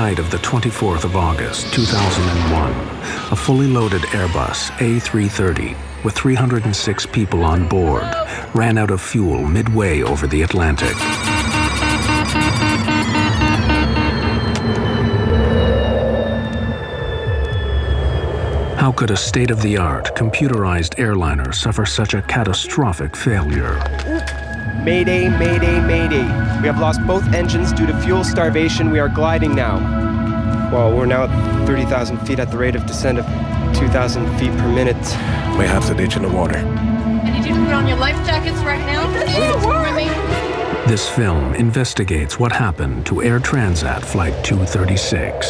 The night of the 24th of August, 2001, a fully loaded Airbus A330 with 306 people on board ran out of fuel midway over the Atlantic. How could a state-of-the-art, computerized airliner suffer such a catastrophic failure? Mayday, mayday, mayday. We have lost both engines due to fuel starvation. We are gliding now. Well, we're now at 30,000 feet at the rate of descent of 2,000 feet per minute. May have to ditch in the water. I need you to put on your life jackets right now. This film investigates what happened to Air Transat Flight 236.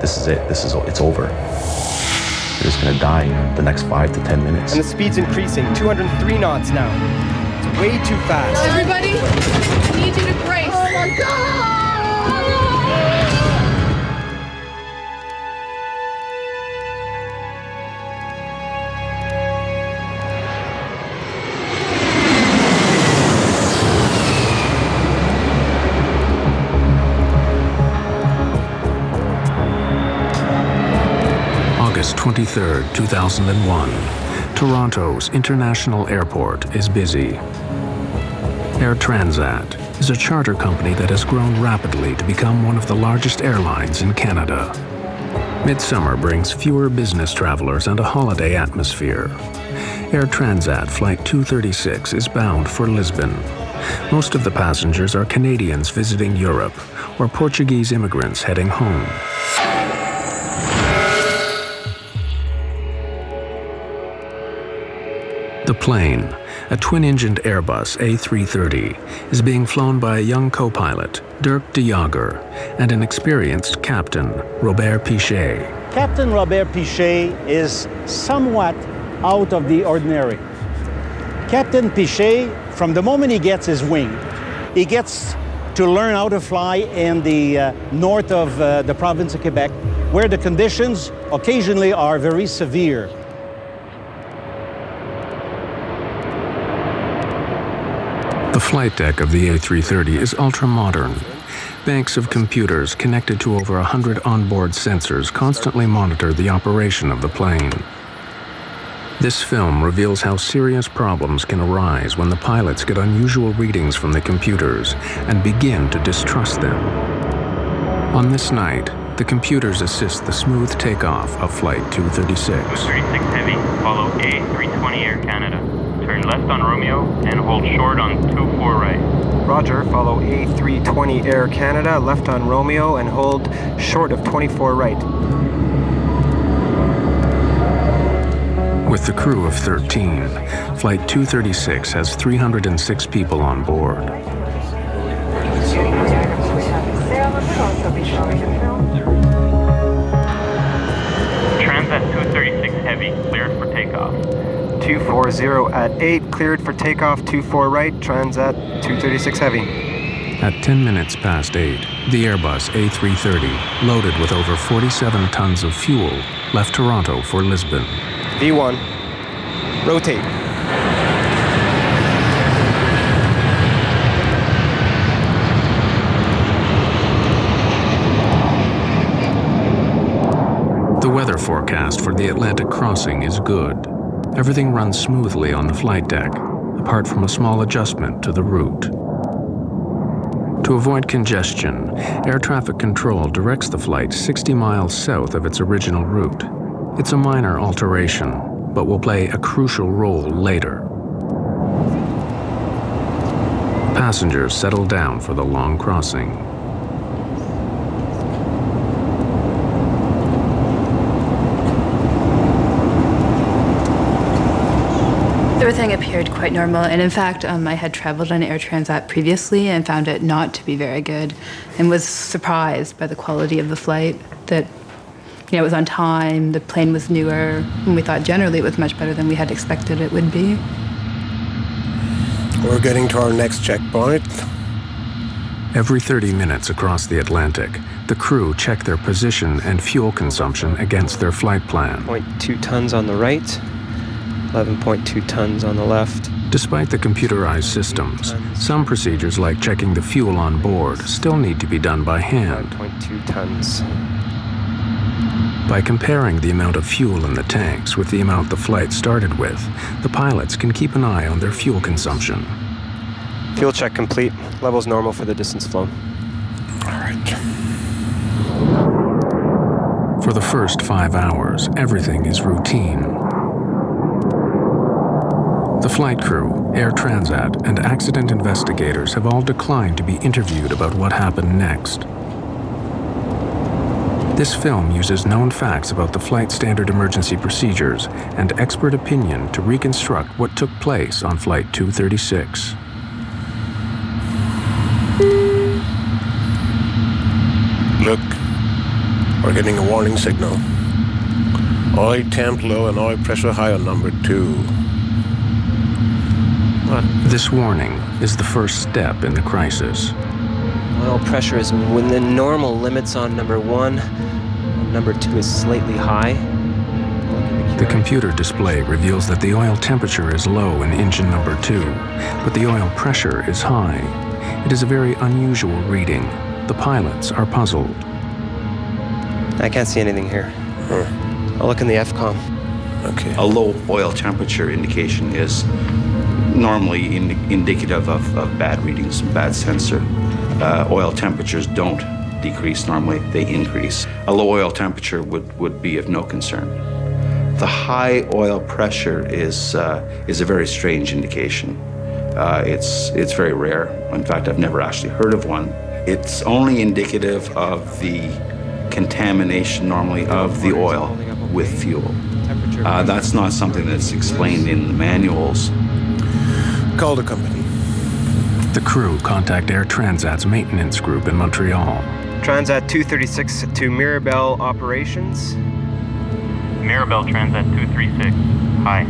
This is it. This is it's over. You're just gonna die in the next five to ten minutes. And the speed's increasing, 203 knots now. It's way too fast. Everybody, I need you to brace. Oh my god! August 23, 2001. Toronto's International Airport is busy. Air Transat is a charter company that has grown rapidly to become one of the largest airlines in Canada. Midsummer brings fewer business travelers and a holiday atmosphere. Air Transat Flight 236 is bound for Lisbon. Most of the passengers are Canadians visiting Europe or Portuguese immigrants heading home. The plane, a twin-engined Airbus A330, is being flown by a young co-pilot, Dirk de Jager, and an experienced captain, Robert Piché. Captain Robert Piché is somewhat out of the ordinary. Captain Piché, from the moment he gets his wing, he gets to learn how to fly in the uh, north of uh, the province of Quebec, where the conditions occasionally are very severe. The flight deck of the A330 is ultra-modern. Banks of computers connected to over 100 onboard sensors constantly monitor the operation of the plane. This film reveals how serious problems can arise when the pilots get unusual readings from the computers and begin to distrust them. On this night, the computers assist the smooth takeoff of Flight 236. 236 Heavy, follow A320 Air Canada. Turn left on Romeo and hold short on 2-4 right. Roger, follow A320 Air Canada, left on Romeo, and hold short of 24 right. With the crew of 13, Flight 236 has 306 people on board. Transat 236 Heavy, cleared for takeoff. 240 at 8, cleared for takeoff, 24 right, Transat 236 Heavy. At 10 minutes past 8, the Airbus A330, loaded with over 47 tons of fuel, left Toronto for Lisbon. V1, rotate. The weather forecast for the Atlantic crossing is good. Everything runs smoothly on the flight deck, apart from a small adjustment to the route. To avoid congestion, air traffic control directs the flight 60 miles south of its original route. It's a minor alteration, but will play a crucial role later. Passengers settle down for the long crossing. Everything appeared quite normal, and in fact, um, I had traveled on Air Transat previously and found it not to be very good, and was surprised by the quality of the flight. That you know, it was on time, the plane was newer, and we thought generally it was much better than we had expected it would be. We're getting to our next checkpoint. Every 30 minutes across the Atlantic, the crew check their position and fuel consumption against their flight plan. 0.2 tons on the right, 11.2 tons on the left. Despite the computerized systems, some procedures like checking the fuel on board still need to be done by hand. 5.2 tons. By comparing the amount of fuel in the tanks with the amount the flight started with, the pilots can keep an eye on their fuel consumption. Fuel check complete. Levels normal for the distance flown. All right. For the first five hours, everything is routine. Flight crew, Air Transat, and accident investigators have all declined to be interviewed about what happened next. This film uses known facts about the flight standard emergency procedures and expert opinion to reconstruct what took place on Flight 236. Look, we're getting a warning signal. Oil temp low and oil pressure high on number two. This warning is the first step in the crisis. Oil pressure is within normal limits on number one. Number two is slightly high. The computer display reveals that the oil temperature is low in engine number two, but the oil pressure is high. It is a very unusual reading. The pilots are puzzled. I can't see anything here. I'll look in the FCOM. Okay. A low oil temperature indication is normally in, indicative of, of bad readings, bad sensor. Uh, oil temperatures don't decrease normally, they increase. A low oil temperature would, would be of no concern. The high oil pressure is, uh, is a very strange indication. Uh, it's, it's very rare. In fact, I've never actually heard of one. It's only indicative of the contamination normally of the oil with fuel. Uh, that's not something that's explained in the manuals. Call the company. The crew contact Air Transat's maintenance group in Montreal. Transat 236 to Mirabel Operations. Mirabel Transat 236. Hi.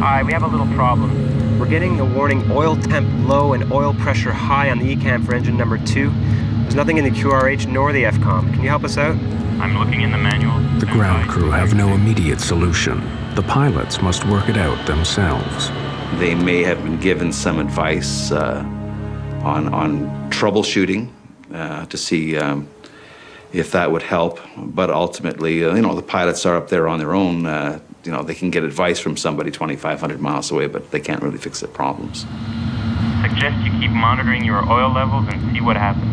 Hi, we have a little problem. We're getting the warning oil temp low and oil pressure high on the ECAM for engine number two. There's nothing in the QRH nor the FCOM. Can you help us out? I'm looking in the manual. The ground crew have no immediate solution. The pilots must work it out themselves. They may have been given some advice uh, on, on troubleshooting uh, to see um, if that would help. But ultimately, uh, you know, the pilots are up there on their own. Uh, you know, they can get advice from somebody 2,500 miles away, but they can't really fix their problems. Suggest you keep monitoring your oil levels and see what happens.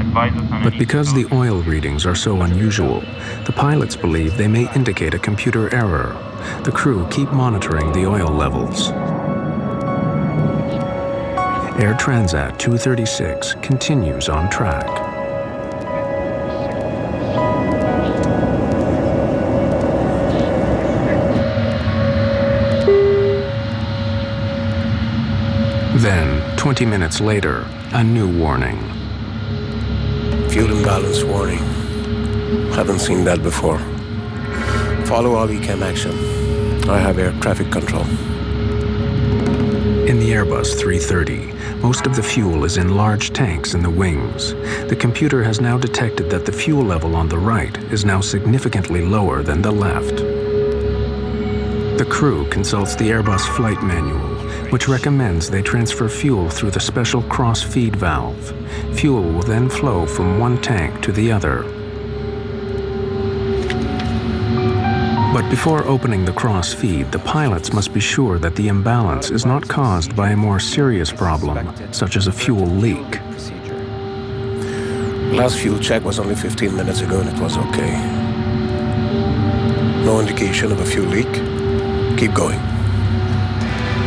Advise us on But because the oil readings are so unusual, the pilots believe they may indicate a computer error. The crew keep monitoring the oil levels. Air Transat 236 continues on track. Then, 20 minutes later, a new warning. Fuel imbalance warning. Haven't seen that before. Follow all ECAM action. I have air traffic control. In the Airbus 330, most of the fuel is in large tanks in the wings. The computer has now detected that the fuel level on the right is now significantly lower than the left. The crew consults the Airbus flight manual, which recommends they transfer fuel through the special cross feed valve. Fuel will then flow from one tank to the other. But before opening the cross feed, the pilots must be sure that the imbalance is not caused by a more serious problem, such as a fuel leak. Procedure. Last fuel check was only 15 minutes ago and it was okay. No indication of a fuel leak. Keep going.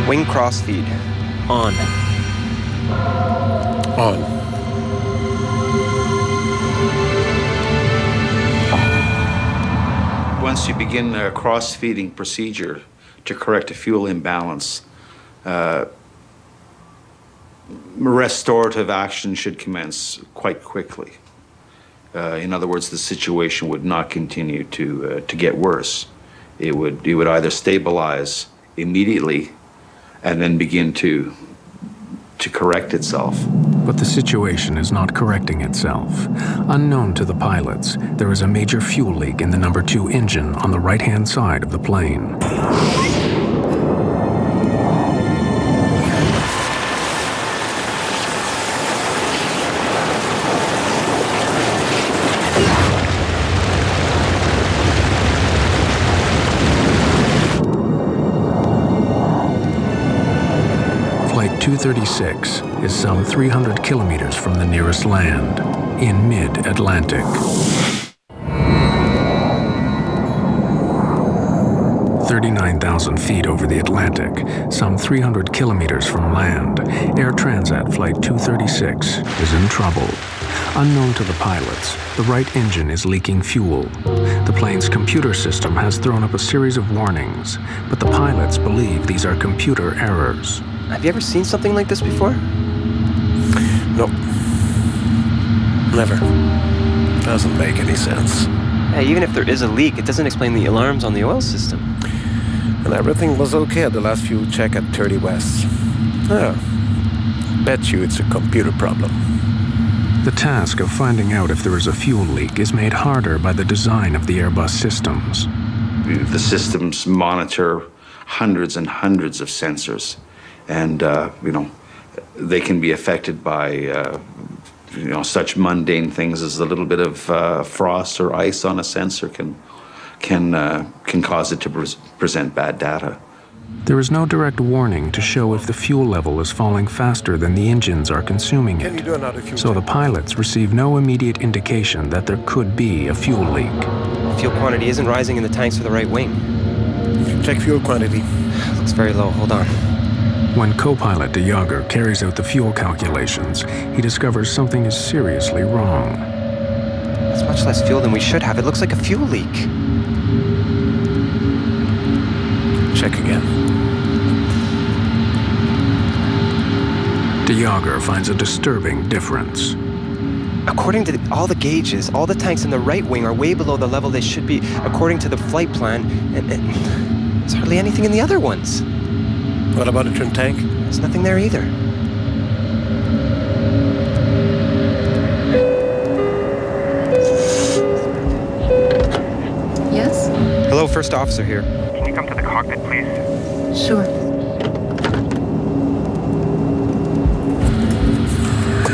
Wing cross feed. On. On. Once you begin a cross-feeding procedure to correct a fuel imbalance, uh, restorative action should commence quite quickly. Uh, in other words, the situation would not continue to, uh, to get worse. It would, it would either stabilize immediately and then begin to, to correct itself. But the situation is not correcting itself. Unknown to the pilots, there is a major fuel leak in the number two engine on the right hand side of the plane. 236 is some 300 kilometers from the nearest land, in mid-Atlantic. Thirty-nine thousand feet over the Atlantic, some 300 kilometers from land, Air Transat Flight 236 is in trouble. Unknown to the pilots, the right engine is leaking fuel. The plane's computer system has thrown up a series of warnings, but the pilots believe these are computer errors. Have you ever seen something like this before? Nope. Never. Doesn't make any sense. Yeah, even if there is a leak, it doesn't explain the alarms on the oil system. And everything was okay at the last fuel check at 30 West. Yeah. Bet you it's a computer problem. The task of finding out if there is a fuel leak is made harder by the design of the Airbus systems. The systems monitor hundreds and hundreds of sensors, and uh, you know they can be affected by uh, you know such mundane things as a little bit of uh, frost or ice on a sensor can can uh, can cause it to pre- present bad data. There is no direct warning to show if the fuel level is falling faster than the engines are consuming it. do another fuel So the pilots receive no immediate indication that there could be a fuel leak. Fuel quantity isn't rising in the tanks for the right wing. Check fuel quantity. Looks very low. Hold on. When co-pilot de Jager carries out the fuel calculations, he discovers something is seriously wrong. It's much less fuel than we should have. It looks like a fuel leak. Check again. De Jager finds a disturbing difference. According to all the gauges, all the tanks in the right wing are way below the level they should be according to the flight plan, and, and there's hardly anything in the other ones. What about the trim tank? There's nothing there either. Yes? Hello, first officer here. Can you come to the cockpit, please? Sure.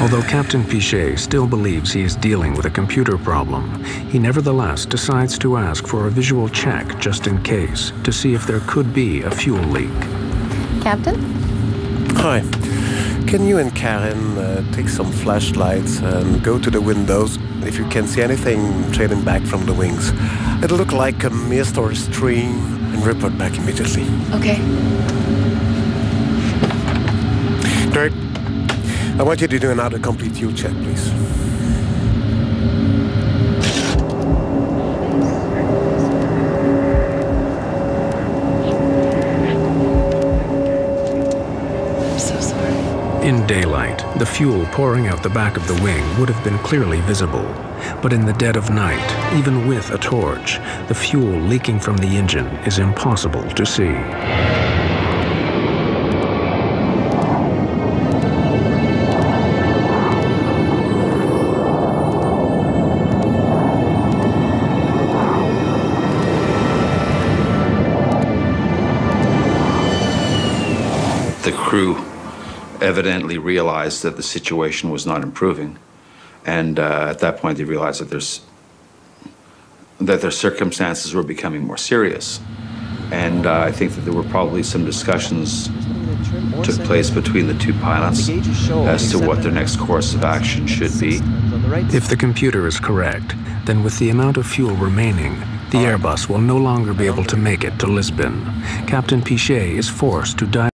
Although Captain Piché still believes he is dealing with a computer problem, he nevertheless decides to ask for a visual check just in case to see if there could be a fuel leak. Captain? Hi. Can you and Karen uh, take some flashlights and go to the windows if you can see anything trailing back from the wings? It'll look like a mist or a stream and report back immediately. Okay. Dirk, I want you to do another complete fuel check, please. Daylight, the fuel pouring out the back of the wing would have been clearly visible. But in the dead of night, even with a torch, the fuel leaking from the engine is impossible to see. Evidently realized that the situation was not improving, and uh, at that point they realized that there's that their circumstances were becoming more serious, and uh, I think that there were probably some discussions took place between the two pilots as to what their next course of action should be. If the computer is correct, then with the amount of fuel remaining, the Airbus will no longer be able to make it to Lisbon. Captain Piché is forced to dive.